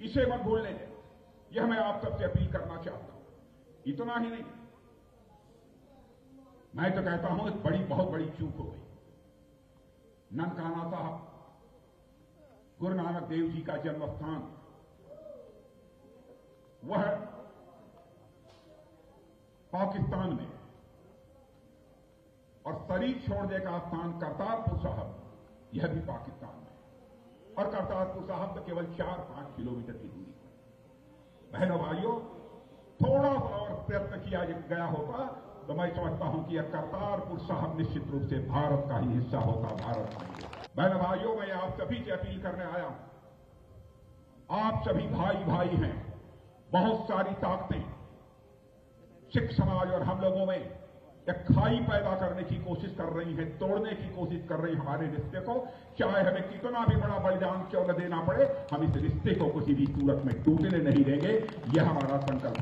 इसे मत भूलने दें। यह मैं आप सबसे अपील करना चाहता हूँ। इतना ही नहीं। मैं तो कहता हूँ, एक बड़ी, बहुत बड़ी चूक हो गई। ननकाना साहब, गुरु नानक देव जी का जन्म स्थान वह पाकिस्तान में और शरीर छोड़ने का स्थान करतारपुर साहब, यह भी पाकिस्तान और करतारपुर साहब तो केवल चार पाँच किलोमीटर की दूरी पर। बहनों भाइयों, थोड़ा सा और प्रयत्न किया गया होता तो मैं समझता हूँ कि यह करतारपुर साहब निश्चित रूप से भारत का ही हिस्सा होता, भारत का ही बहन भाइयों, मैं आप सभी से अपील करने आया हूँ। आप सभी भाई भाई हैं, बहुत सारी ताकतें, सिख समाज और हम लोगों में एक खाई पैदा करने की कोशिश कर रही है, तोड़ने की कोशिश कर रही हमारे रिश्ते को चाहे हमें कितना भी बड़ा बलिदान क्यों न देना पड़े, हम इस रिश्ते को किसी भी सूरत में टूटने नहीं देंगे, यह हमारा संकल्प